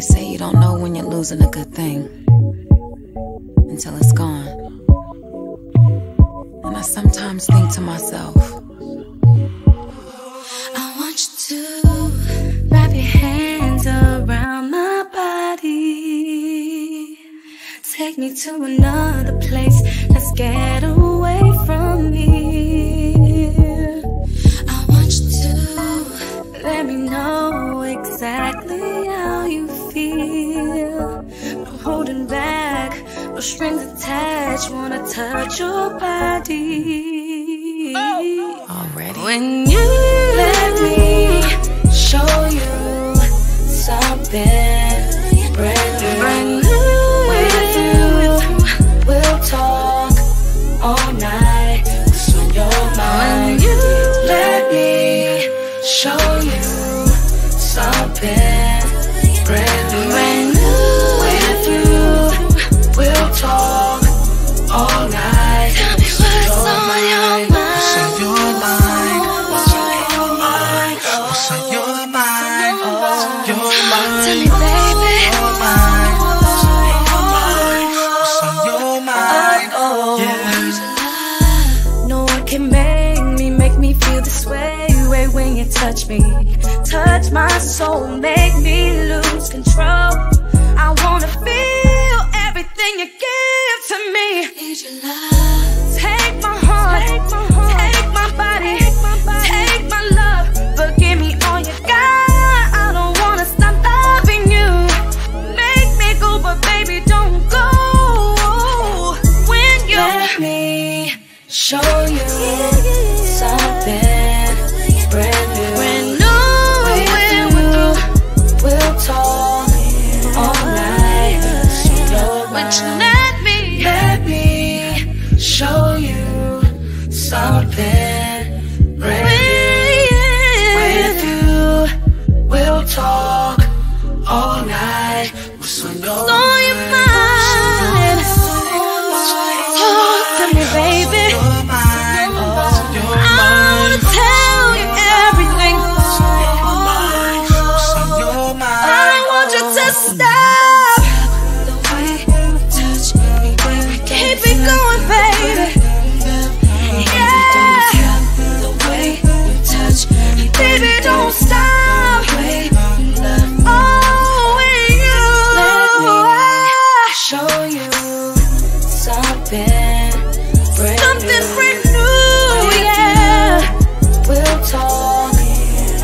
They say you don't know when you're losing a good thing until it's gone. And I sometimes think to myself, I want you to wrap your hands around my body. Take me to another place. Let's get away from here. Holding back, no strings attached. Wanna touch your body. already? When you let me show you something brand new, brand new with you, we'll talk all night. What's on your mind? When you let me show you something make me, feel this way, way when you touch me. Touch my soul, make me lose control. I wanna feel everything you give to me. Need your love. Take my heart, take my body, take my love, but give me all you got. I don't wanna stop loving you. Make me go, but baby, don't go. When you let me show let me, show you something brand new with you. We'll talk all night. What's on your mind? Talk to me, baby. Your something brand something brand new, yeah. We'll talk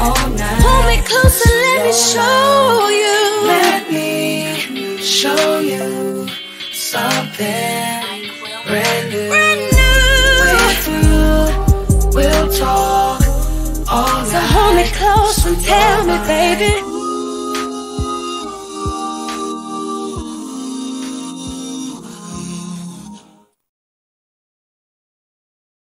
all night. Hold me close and let me show you. Let me show you something brand new. Brand new. We'll talk all night. So hold me close and tell me, baby.